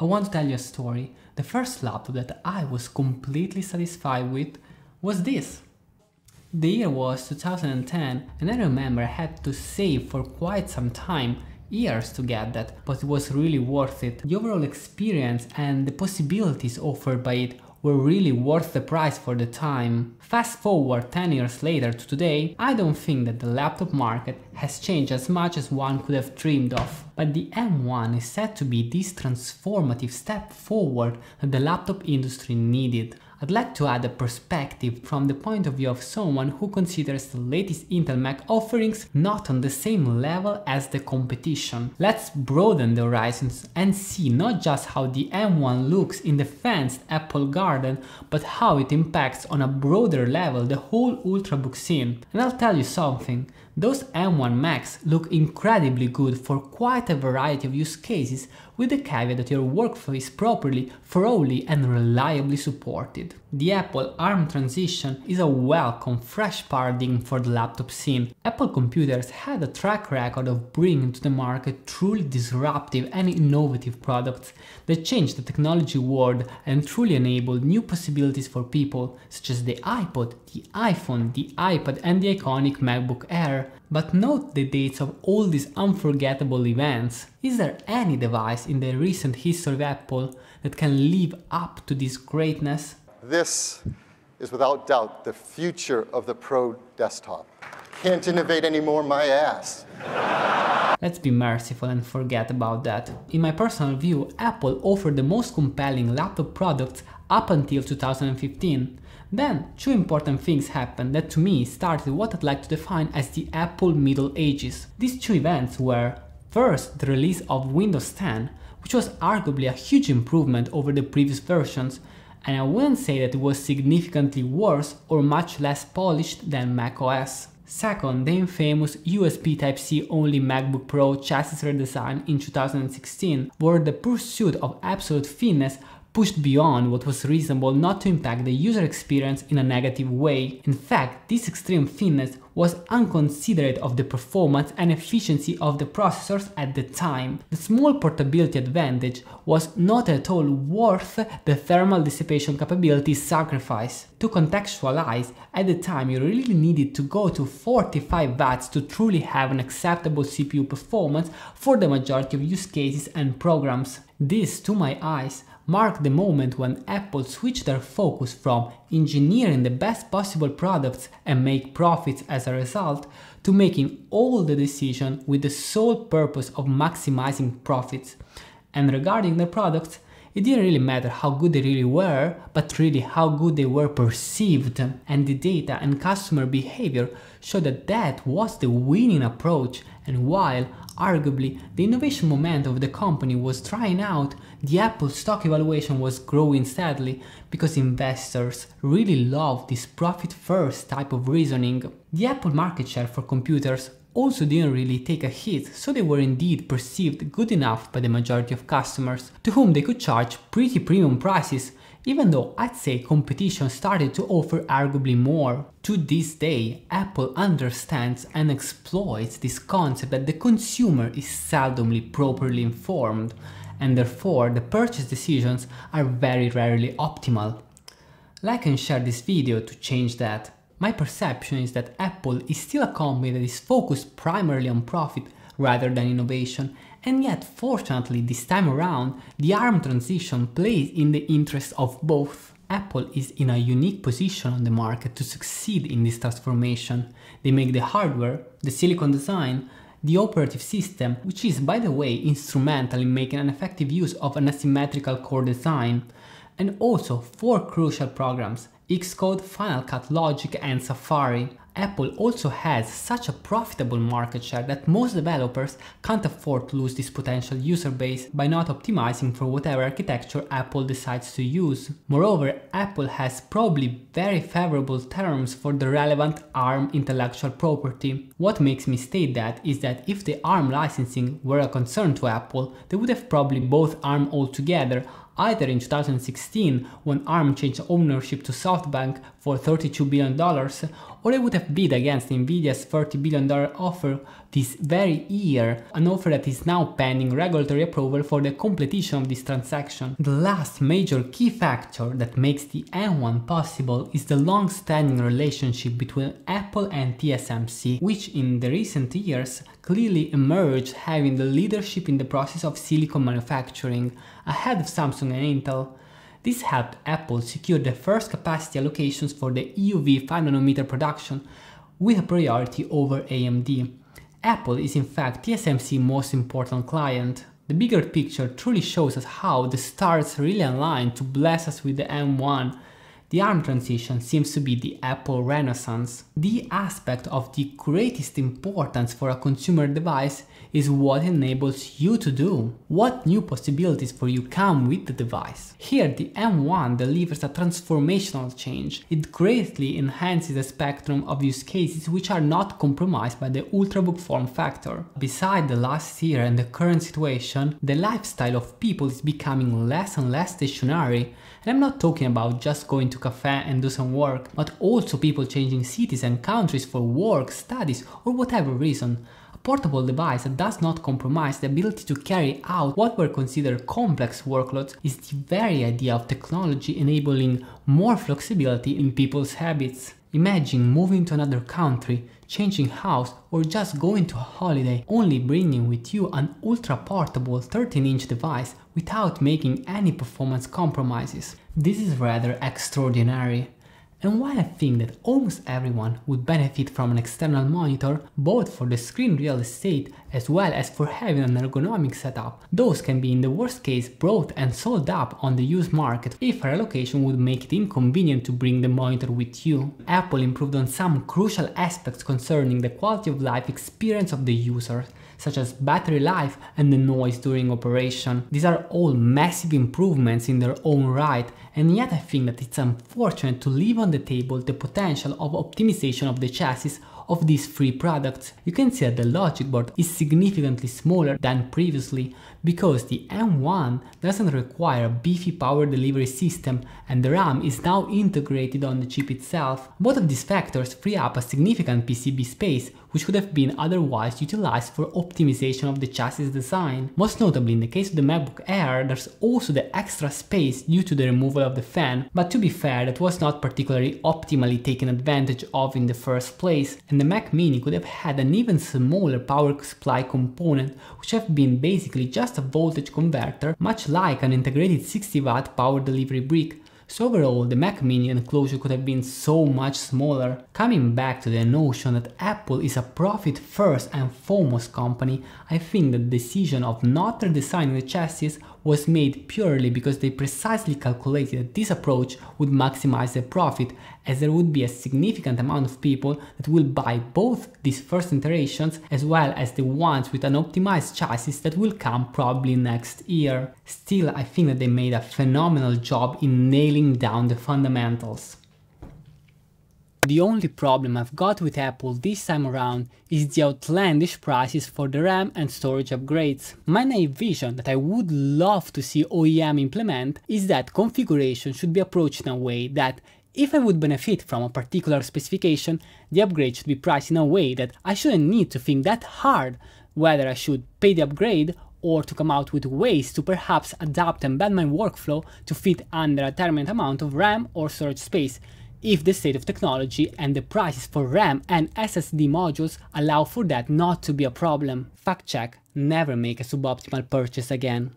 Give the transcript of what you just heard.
I want to tell you a story. The first laptop that I was completely satisfied with was this. The year was 2010 and I remember I had to save for quite some time years to get that, but it was really worth it. The overall experience and the possibilities offered by it were really worth the price for the time. Fast forward 10 years later to today, I don't think that the laptop market has changed as much as one could have dreamed of. But the M1 is said to be this transformative step forward that the laptop industry needed. I'd like to add a perspective from the point of view of someone who considers the latest Intel Mac offerings not on the same level as the competition. Let's broaden the horizons and see not just how the M1 looks in the fenced Apple garden, but how it impacts on a broader level the whole ultrabook scene. And I'll tell you something, those M1 Macs look incredibly good for quite a variety of use cases with the caveat that your workflow is properly, thoroughly and reliably supported. The Apple ARM transition is a welcome fresh paradigm for the laptop scene. Apple computers had a track record of bringing to the market truly disruptive and innovative products that changed the technology world and truly enabled new possibilities for people, such as the iPod, the iPhone, the iPad and the iconic MacBook Air. But note the dates of all these unforgettable events. Is there any device in the recent history of Apple that can live up to this greatness? This is without doubt the future of the Pro desktop. Can't innovate anymore, my ass. Let's be merciful and forget about that. In my personal view, Apple offered the most compelling laptop products up until 2015. Then, two important things happened that to me started what I'd like to define as the Apple Middle Ages. These two events were, first, the release of Windows 10, which was arguably a huge improvement over the previous versions, and I wouldn't say that it was significantly worse or much less polished than macOS. Second, the infamous USB Type-C only MacBook Pro chassis redesign in 2016, where the pursuit of absolute thinness pushed beyond what was reasonable not to impact the user experience in a negative way. In fact, this extreme thinness was unconsiderate of the performance and efficiency of the processors at the time. The small portability advantage was not at all worth the thermal dissipation capability sacrifice. To contextualize, at the time you really needed to go to 45 watts to truly have an acceptable CPU performance for the majority of use cases and programs. This, to my eyes, marked the moment when Apple switched their focus from engineering the best possible products and make profits as a result to making all the decisions with the sole purpose of maximizing profits. And regarding the products, it didn't really matter how good they really were, but really how good they were perceived. And the data and customer behavior showed that that was the winning approach. And while arguably the innovation moment of the company was trying out, the Apple stock evaluation was growing steadily because investors really love this profit first type of reasoning. The Apple market share for computers also didn't really take a hit, so they were indeed perceived good enough by the majority of customers, to whom they could charge pretty premium prices, even though I'd say competition started to offer arguably more. To this day, Apple understands and exploits this concept that the consumer is seldomly properly informed, and therefore the purchase decisions are very rarely optimal. Like and share this video to change that. My perception is that Apple is still a company that is focused primarily on profit rather than innovation, and yet fortunately this time around the ARM transition plays in the interest of both. Apple is in a unique position on the market to succeed in this transformation. They make the hardware, the silicon design, the operative system, which is by the way instrumental in making an effective use of an asymmetrical core design, and also four crucial programs Xcode, Final Cut Logic and Safari. Apple also has such a profitable market share that most developers can't afford to lose this potential user base by not optimizing for whatever architecture Apple decides to use. Moreover, Apple has probably very favorable terms for the relevant ARM intellectual property. What makes me state that is that if the ARM licensing were a concern to Apple, they would have probably both ARM altogether either in 2016 when ARM changed ownership to SoftBank for $32 billion, or they would have bid against Nvidia's $30 billion offer this very year, an offer that is now pending regulatory approval for the completion of this transaction. The last major key factor that makes the M1 possible is the long-standing relationship between Apple and TSMC, which in the recent years clearly emerged having the leadership in the process of silicon manufacturing, ahead of Samsung and Intel. This helped Apple secure the first capacity allocations for the EUV 5nm production with a priority over AMD. Apple is in fact TSMC's most important client. The bigger picture truly shows us how the stars really align to bless us with the M1 the ARM transition seems to be the Apple renaissance. The aspect of the greatest importance for a consumer device is what enables you to do. What new possibilities for you come with the device? Here the M1 delivers a transformational change. It greatly enhances the spectrum of use cases which are not compromised by the Ultrabook form factor. Beside the last year and the current situation, the lifestyle of people is becoming less and less stationary and I'm not talking about just going to cafe and do some work, but also people changing cities and countries for work, studies or whatever reason. A portable device that does not compromise the ability to carry out what were considered complex workloads is the very idea of technology enabling more flexibility in people's habits. Imagine moving to another country, changing house or just going to a holiday, only bringing with you an ultra portable 13-inch device without making any performance compromises. This is rather extraordinary. And while I think that almost everyone would benefit from an external monitor, both for the screen real estate as well as for having an ergonomic setup, those can be in the worst case brought and sold up on the used market if a relocation would make it inconvenient to bring the monitor with you. Apple improved on some crucial aspects concerning the quality of life experience of the user, such as battery life and the noise during operation. These are all massive improvements in their own right and yet I think that it's unfortunate to leave on the table the potential of optimization of the chassis of these three products. You can see that the logic board is significantly smaller than previously because the M1 doesn't require a beefy power delivery system and the RAM is now integrated on the chip itself. Both of these factors free up a significant PCB space which could have been otherwise utilized for optimization of the chassis design. Most notably in the case of the MacBook Air there's also the extra space due to the removal of the fan, but to be fair that was not particularly optimally taken advantage of in the first place and the Mac Mini could have had an even smaller power supply component which have been basically just just a voltage converter, much like an integrated 60 watt power delivery brick, so overall the Mac Mini enclosure could have been so much smaller. Coming back to the notion that Apple is a profit first and foremost company, I think the decision of not redesigning the chassis was made purely because they precisely calculated that this approach would maximize their profit as there would be a significant amount of people that will buy both these first iterations as well as the ones with an optimized chassis that will come probably next year. Still, I think that they made a phenomenal job in nailing down the fundamentals. The only problem I've got with Apple this time around is the outlandish prices for the RAM and storage upgrades. My naive vision that I would love to see OEM implement is that configuration should be approached in a way that if I would benefit from a particular specification, the upgrade should be priced in a way that I shouldn't need to think that hard whether I should pay the upgrade or to come out with ways to perhaps adapt and bend my workflow to fit under a determined amount of RAM or storage space if the state of technology and the prices for RAM and SSD modules allow for that not to be a problem. Fact check, never make a suboptimal purchase again.